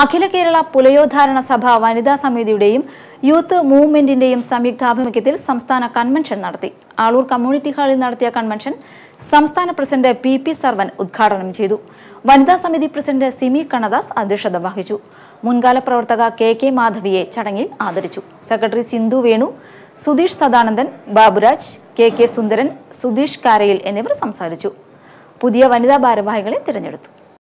അഖില കേരള പുലയോദ്ധാരണ സഭ വനിതാ സമിതിയുടെയും യൂത്ത് മൂവ്മെന്റിന്റെയും സംയുക്താഭിമുഖ്യത്തിൽ സംസ്ഥാന കൺവെൻഷൻ നടത്തി. ആളൂർ കമ്മ്യൂണിറ്റി ഹാളിൽ നടത്തിയ കൺവെൻഷൻ സംസ്ഥാന പ്രസിഡന്റ് പി പി സർവൻ ഉദ്ഘാടനം ചെയ്തു. വനിതാ സമിതി പ്രസിഡന്റ് സിമി കണ്ണദാസ് അധ്യക്ഷത വഹിച്ചു. മുൻകാല പ്രവർത്തക കെ കെ മാധവിയെ ചടങ്ങിൽ ആദരിച്ചു. Secretary Sindhu Venu Sudheesh Sadanandan Baburaj K K Sundaran Sudheesh Karayil എന്നിവർ സംസാരിച്ചു. പുതിയ വനിതാ ഭാരവാഹികളെ തിരഞ്ഞെടുത്തു.